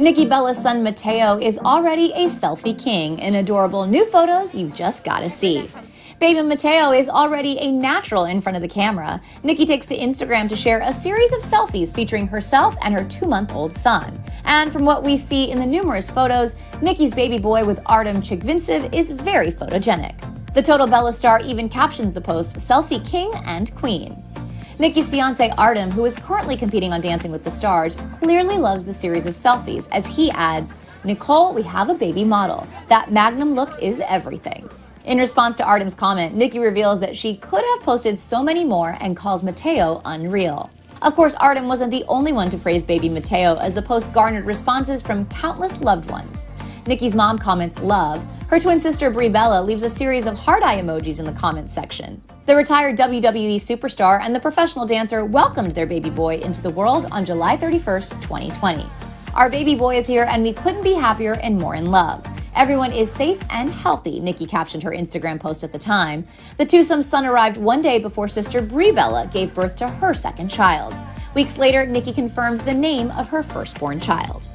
Nikki Bella's son Matteo is already a selfie king in adorable new photos you just gotta see. Baby Matteo is already a natural in front of the camera. Nikki takes to Instagram to share a series of selfies featuring herself and her two month old son. And from what we see in the numerous photos, Nikki's baby boy with Artem Chigvintsev is very photogenic. The Total Bella star even captions the post Selfie King and Queen. Nikki's fiance Artem, who is currently competing on Dancing with the Stars, clearly loves the series of selfies as he adds, Nicole, we have a baby model. That magnum look is everything. In response to Artem's comment, Nikki reveals that she could have posted so many more and calls Matteo unreal. Of course, Artem wasn't the only one to praise baby Matteo, as the post garnered responses from countless loved ones. Nikki's mom comments love. Her twin sister Brie Bella leaves a series of heart eye emojis in the comments section. The retired WWE superstar and the professional dancer welcomed their baby boy into the world on July 31st, 2020. Our baby boy is here and we couldn't be happier and more in love. Everyone is safe and healthy, Nikki captioned her Instagram post at the time. The twosome's son arrived one day before sister Brie Bella gave birth to her second child. Weeks later, Nikki confirmed the name of her firstborn child.